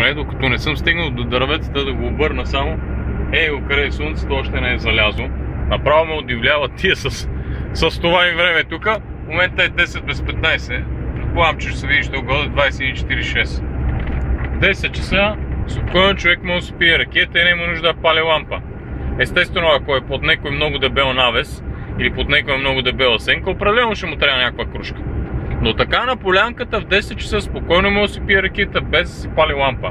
поне докато не съм стигнал до дърветата да го обърна само, ей го къде е слънцето още не е залязло. Направо ме удивлява тия с, с това и време тук. В момента е 10 без 15. Предполагам, че ще се види, ще годе 24.6. 10 часа, спокойно човек може да си пие ракета и не има нужда да пали лампа. Естествено, ако е под някой много дебел навес или под някоя много дебела сенка, определено ще му трябва някаква кружка. Но така на полянката в 10 часа спокойно да си пие ракета без да си пали лампа.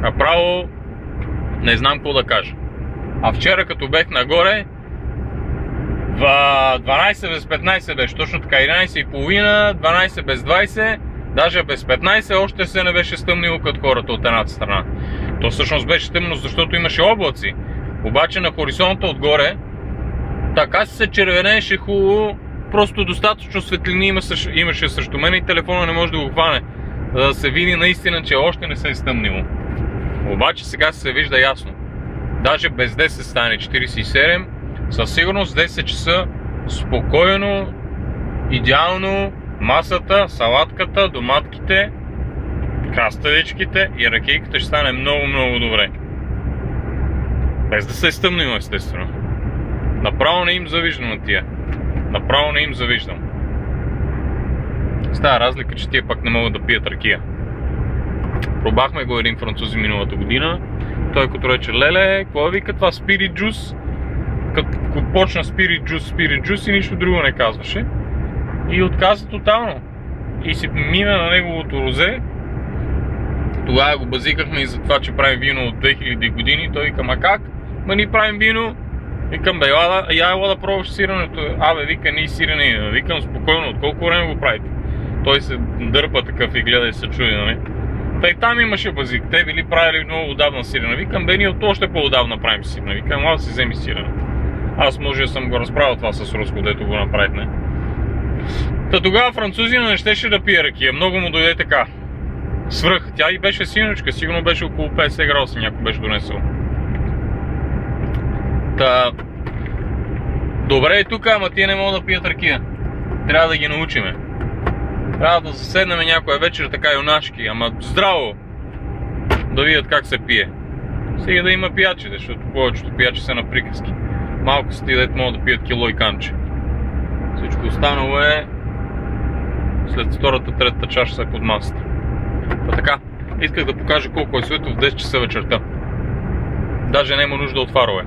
Направо не знам какво да кажа. А вчера като бех нагоре, 12 без 15 беше точно така, 11 и половина, 12 без 20, даже без 15 още се не беше стъмнило като хората от едната страна. То всъщност беше тъмно, защото имаше облаци. Обаче на хоризонта отгоре, така се червенеше хубаво, просто достатъчно светлини имаше срещу мен и телефона не може да го хване, за да се види наистина, че още не се е стъмнило. Обаче сега се вижда ясно. Даже без 10 стане 47, със сигурност 10 часа спокойно, идеално масата, салатката, доматките, краставичките и ракийката ще стане много, много добре. Без да се е стъмнило, естествено. Направо не им завиждам на тия. Направо не им завиждам. Става разлика, че тия пак не могат да пият ракия. Пробахме го един французи миналата година. Той като рече, леле, какво вика това Spirit Juice? Като почна Spirit Juice, Spirit Juice и нищо друго не казваше. И отказа тотално. И си мина на неговото розе. Тогава го базикахме и за това, че правим вино от 2000 години. Той вика, ма как? Ма ни правим вино Викам, бе, ела, я ела да пробваш сирането. Абе, вика, ние сирене. Викам, спокойно, от колко време го правите? Той се дърпа такъв и гледа и се чуди, нали? Та там имаше базик. Те били правили много отдавна сирене. Викам, бе, ние от още по-отдавна правим сирене. Викам, ела си вземи сирене. Аз може да съм го разправил това с Руско, дето го направихме. Та тогава французина не щеше да пие ракия. Много му дойде така. Свръх. Тя и беше синочка. Сигурно беше около 50 градуса. Някой беше донесъл. Та... Добре и тук, ама тия не могат да пият ракия. Трябва да ги научиме. Трябва да заседнем някоя вечер така юначки, ама здраво! Да видят как се пие. Сега да има пиячи, защото повечето пиячи са на приказки. Малко са ти дет могат да пият кило и канче. Всичко останало е след втората, третата чаша са е под масата. Та така, исках да покажа колко е светло в 10 часа вечерта. Даже няма нужда от фарове.